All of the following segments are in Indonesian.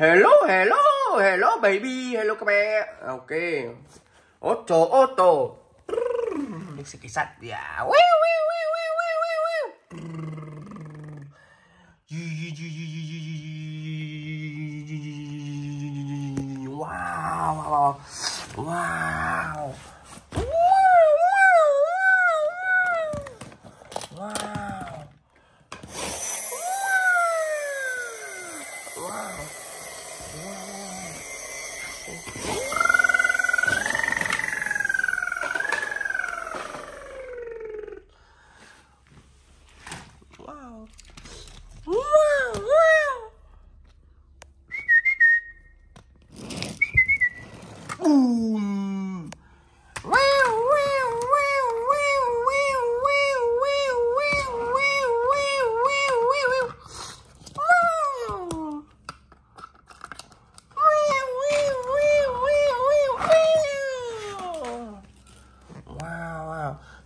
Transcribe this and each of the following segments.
Hello, hello, hello baby, hello các bé. Ok. Otto, Otto. Ini sekisat ya. Wow, wow, wow, wow, wow, wow, wow. Wow, wow, wow. Wow. Wow. Wow.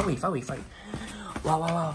发威发威发威！哇哇哇！